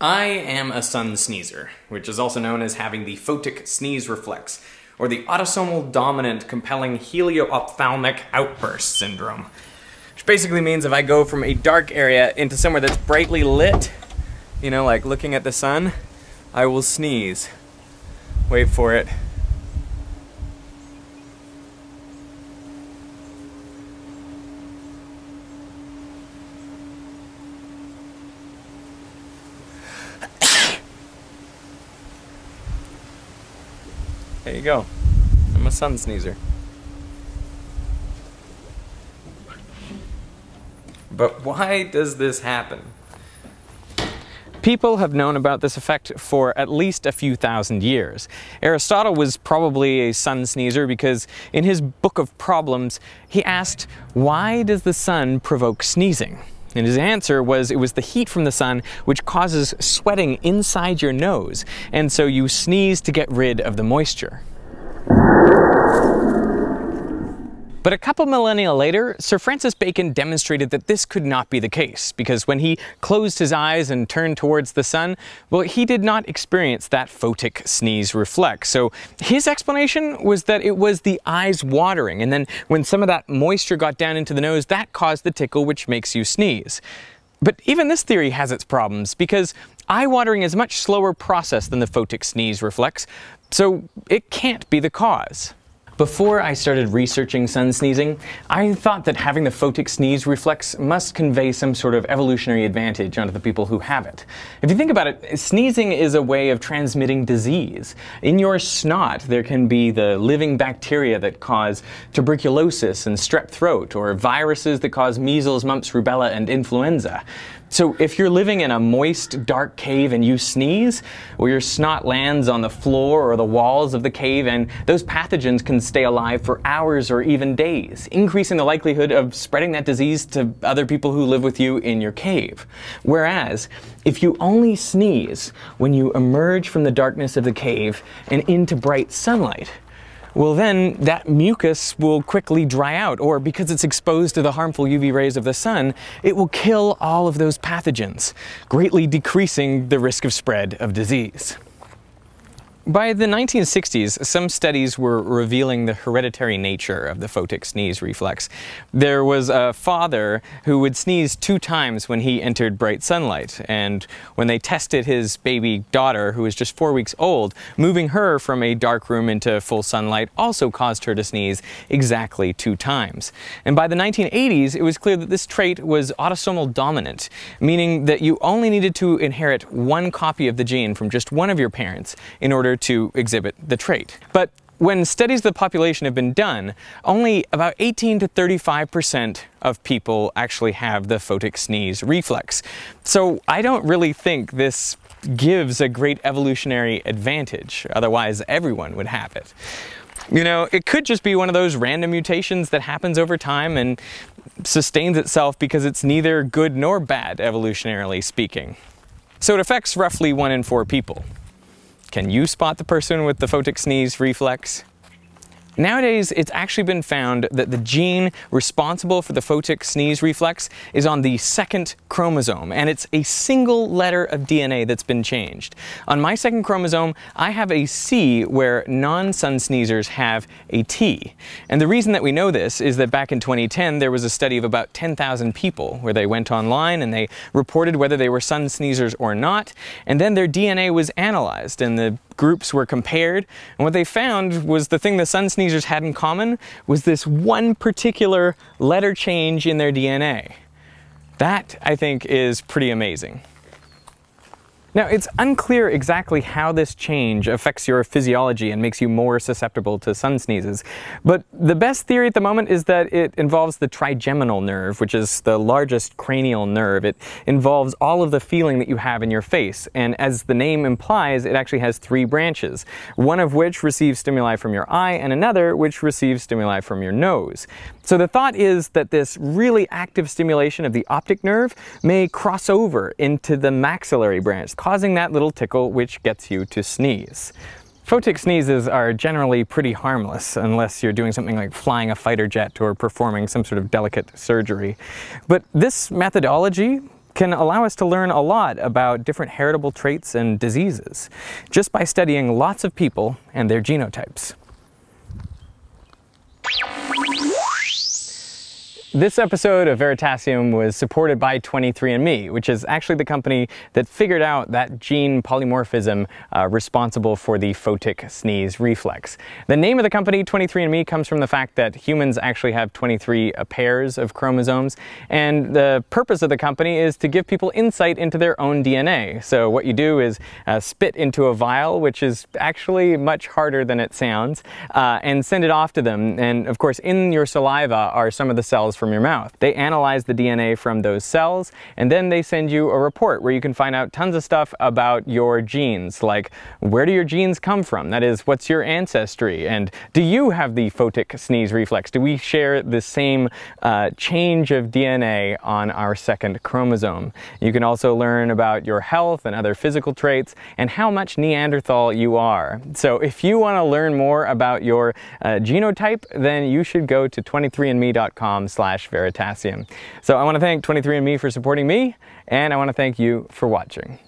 I am a sun sneezer, which is also known as having the photic sneeze reflex, or the autosomal dominant compelling helio-ophthalmic outburst syndrome. Which basically means if I go from a dark area into somewhere that's brightly lit, you know, like looking at the sun, I will sneeze. Wait for it. There you go. I'm a sun sneezer. But why does this happen? People have known about this effect for at least a few thousand years. Aristotle was probably a sun sneezer because in his Book of Problems, he asked, why does the sun provoke sneezing? And his answer was it was the heat from the sun which causes sweating inside your nose, and so you sneeze to get rid of the moisture. But a couple millennia later, Sir Francis Bacon demonstrated that this could not be the case, because when he closed his eyes and turned towards the sun, well, he did not experience that photic sneeze reflex. So his explanation was that it was the eyes watering, and then when some of that moisture got down into the nose, that caused the tickle which makes you sneeze. But even this theory has its problems, because eye watering is a much slower process than the photic sneeze reflex, so it can't be the cause. Before I started researching sun sneezing, I thought that having the photic sneeze reflex must convey some sort of evolutionary advantage onto the people who have it. If you think about it, sneezing is a way of transmitting disease. In your snot, there can be the living bacteria that cause tuberculosis and strep throat, or viruses that cause measles, mumps, rubella, and influenza. So if you're living in a moist, dark cave and you sneeze, or your snot lands on the floor or the walls of the cave, and those pathogens can stay alive for hours or even days, increasing the likelihood of spreading that disease to other people who live with you in your cave. Whereas, if you only sneeze when you emerge from the darkness of the cave and into bright sunlight, well then that mucus will quickly dry out, or because it's exposed to the harmful UV rays of the sun, it will kill all of those pathogens, greatly decreasing the risk of spread of disease. By the 1960s, some studies were revealing the hereditary nature of the photic sneeze reflex. There was a father who would sneeze two times when he entered bright sunlight, and when they tested his baby daughter, who was just four weeks old, moving her from a dark room into full sunlight also caused her to sneeze exactly two times. And by the 1980s, it was clear that this trait was autosomal dominant, meaning that you only needed to inherit one copy of the gene from just one of your parents in order to exhibit the trait. But when studies of the population have been done, only about 18 to 35% of people actually have the photic sneeze reflex. So I don't really think this gives a great evolutionary advantage. Otherwise, everyone would have it. You know, it could just be one of those random mutations that happens over time and sustains itself because it's neither good nor bad, evolutionarily speaking. So it affects roughly one in four people. Can you spot the person with the photic sneeze reflex? Nowadays, it's actually been found that the gene responsible for the photic sneeze reflex is on the second chromosome, and it's a single letter of DNA that's been changed. On my second chromosome, I have a C where non-sun sneezers have a T. And the reason that we know this is that back in 2010, there was a study of about 10,000 people where they went online and they reported whether they were sun sneezers or not, and then their DNA was analyzed, and the groups were compared, and what they found was the thing the sun sneezers had in common was this one particular letter change in their DNA. That, I think, is pretty amazing. Now, it's unclear exactly how this change affects your physiology and makes you more susceptible to sun sneezes, but the best theory at the moment is that it involves the trigeminal nerve, which is the largest cranial nerve. It involves all of the feeling that you have in your face, and as the name implies, it actually has three branches, one of which receives stimuli from your eye and another which receives stimuli from your nose. So the thought is that this really active stimulation of the optic nerve may cross over into the maxillary branch, causing that little tickle which gets you to sneeze. Photic sneezes are generally pretty harmless unless you're doing something like flying a fighter jet or performing some sort of delicate surgery. But this methodology can allow us to learn a lot about different heritable traits and diseases, just by studying lots of people and their genotypes. This episode of Veritasium was supported by 23andMe, which is actually the company that figured out that gene polymorphism uh, responsible for the photic sneeze reflex. The name of the company, 23andMe, comes from the fact that humans actually have 23 uh, pairs of chromosomes, and the purpose of the company is to give people insight into their own DNA. So what you do is uh, spit into a vial, which is actually much harder than it sounds, uh, and send it off to them. And of course, in your saliva are some of the cells from from your mouth. They analyze the DNA from those cells and then they send you a report where you can find out tons of stuff about your genes, like where do your genes come from? That is, what's your ancestry? And do you have the photic sneeze reflex? Do we share the same uh, change of DNA on our second chromosome? You can also learn about your health and other physical traits and how much Neanderthal you are. So if you want to learn more about your uh, genotype, then you should go to 23andme.com slash slash Veritasium. So I want to thank 23andMe for supporting me, and I want to thank you for watching.